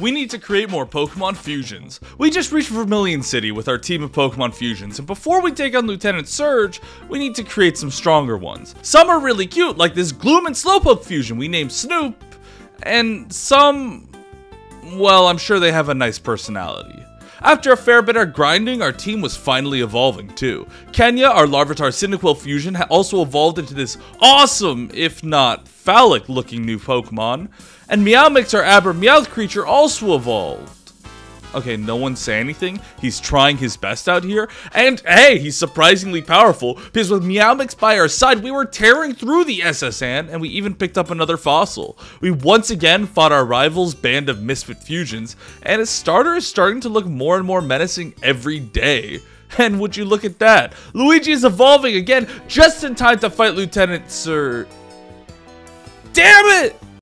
We need to create more Pokemon fusions. We just reached Vermilion City with our team of Pokemon fusions, and before we take on Lieutenant Surge, we need to create some stronger ones. Some are really cute, like this Gloom and Slowpoke fusion we named Snoop, and some, well, I'm sure they have a nice personality. After a fair bit of grinding, our team was finally evolving too. Kenya, our Larvitar Cyndaquil fusion, also evolved into this awesome, if not phallic looking new Pokemon. And Meowmix, our Abra Meowth creature, also evolved. Okay, no one say anything. He's trying his best out here. And hey, he's surprisingly powerful because with Meowmix by our side, we were tearing through the S.S. Anne and we even picked up another fossil. We once again fought our rivals' band of misfit fusions, and his starter is starting to look more and more menacing every day. And would you look at that? Luigi is evolving again just in time to fight Lieutenant Sir... Damn it!